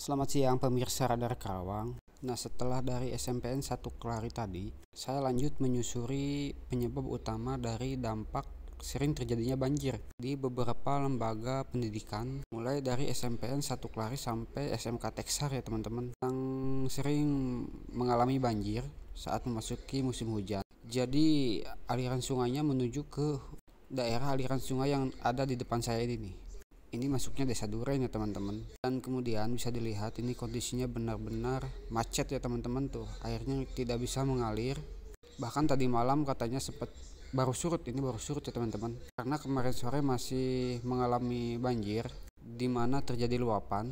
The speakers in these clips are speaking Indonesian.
Selamat siang pemirsa Radar Karawang. Nah setelah dari SMPN 1 Kelari tadi, saya lanjut menyusuri penyebab utama dari dampak sering terjadinya banjir di beberapa lembaga pendidikan mulai dari SMPN 1 Kelari sampai SMK Teksar ya teman-teman yang sering mengalami banjir saat memasuki musim hujan. Jadi aliran sungainya menuju ke daerah aliran sungai yang ada di depan saya ini nih ini masuknya desa Duren ya teman-teman. Dan kemudian bisa dilihat ini kondisinya benar-benar macet ya teman-teman tuh. Airnya tidak bisa mengalir. Bahkan tadi malam katanya sempat baru surut ini baru surut ya teman-teman. Karena kemarin sore masih mengalami banjir di mana terjadi luapan.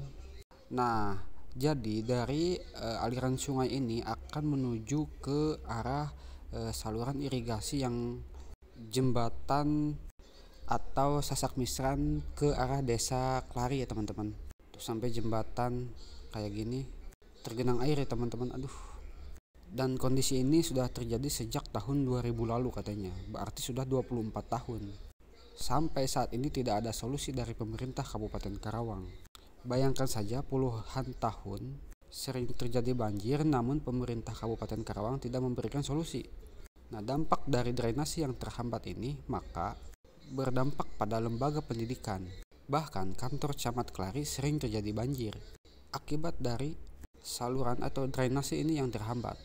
Nah jadi dari uh, aliran sungai ini akan menuju ke arah uh, saluran irigasi yang jembatan atau Sasak Misran ke arah desa Klari ya teman-teman. Sampai jembatan kayak gini tergenang air ya teman-teman. Aduh. Dan kondisi ini sudah terjadi sejak tahun 2000 lalu katanya. Berarti sudah 24 tahun. Sampai saat ini tidak ada solusi dari pemerintah Kabupaten Karawang. Bayangkan saja puluhan tahun sering terjadi banjir namun pemerintah Kabupaten Karawang tidak memberikan solusi. Nah, dampak dari drainasi yang terhambat ini maka berdampak pada lembaga pendidikan. Bahkan kantor camat Klari sering terjadi banjir akibat dari saluran atau drainase ini yang terhambat.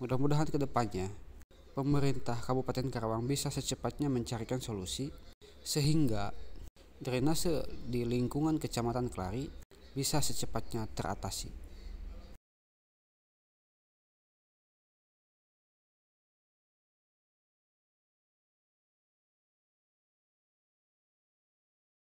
Mudah-mudahan ke depannya pemerintah Kabupaten Karawang bisa secepatnya mencarikan solusi sehingga drainase di lingkungan Kecamatan Klari bisa secepatnya teratasi.